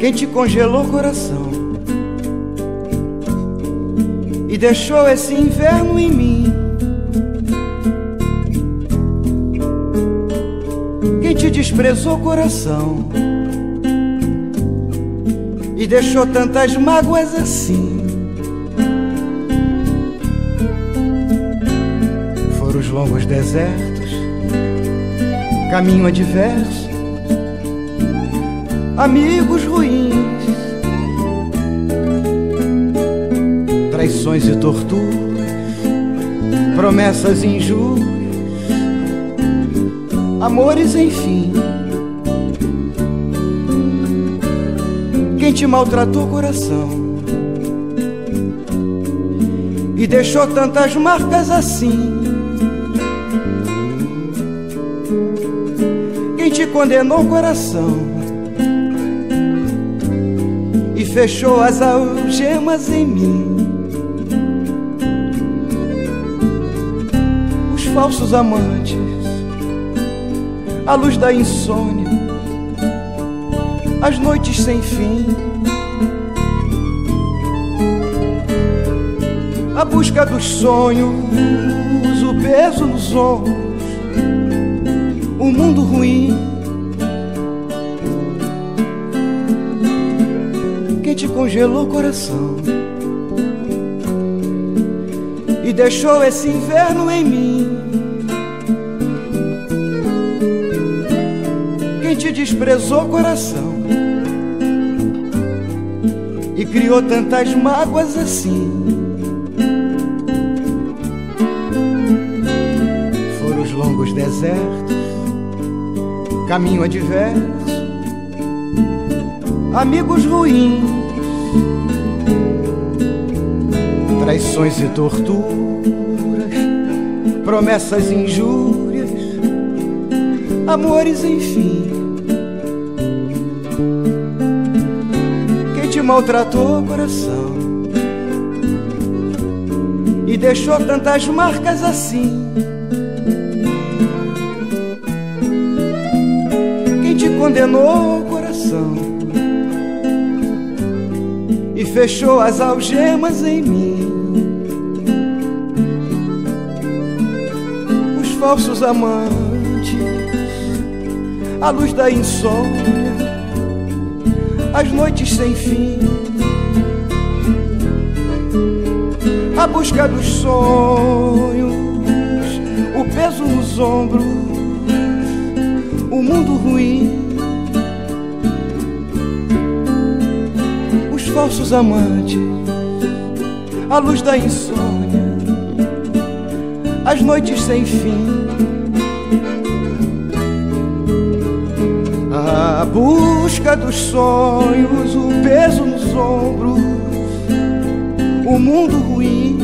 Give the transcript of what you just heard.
Quem te congelou o coração e deixou esse inverno em mim. Quem te desprezou o coração e deixou tantas mágoas assim. Foram os longos desertos, caminho adverso, amigos ruins, traições e torturas, promessas e injúrias, amores enfim. Quem te maltratou o coração e deixou tantas marcas assim. Quem te condenou o coração fechou as algemas em mim. Os falsos amantes, a luz da insônia as noites sem fim. A busca dos sonhos, o peso nos ombros, o mundo ruim. Te congelou o coração e deixou esse inverno em mim. Quem te desprezou o coração e criou tantas mágoas assim. Foram os longos desertos, caminho adverso, amigos ruins, traições e torturas, promessas e injúrias, amores enfim. te maltratou coração e deixou tantas marcas assim. Quem te condenou coração e fechou as algemas em mim. Os falsos amantes, a luz da insônia as noites sem fim, a busca dos sonhos, o peso nos ombros, o mundo ruim, falsos amantes, a luz da insônia, as noites sem fim. A busca dos sonhos, o peso nos ombros, o mundo ruim